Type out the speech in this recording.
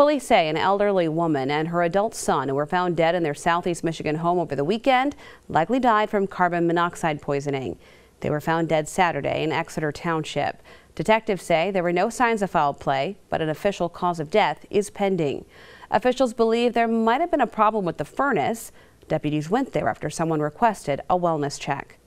Police say an elderly woman and her adult son who were found dead in their southeast Michigan home over the weekend likely died from carbon monoxide poisoning. They were found dead Saturday in Exeter Township. Detectives say there were no signs of foul play, but an official cause of death is pending. Officials believe there might have been a problem with the furnace. Deputies went there after someone requested a wellness check.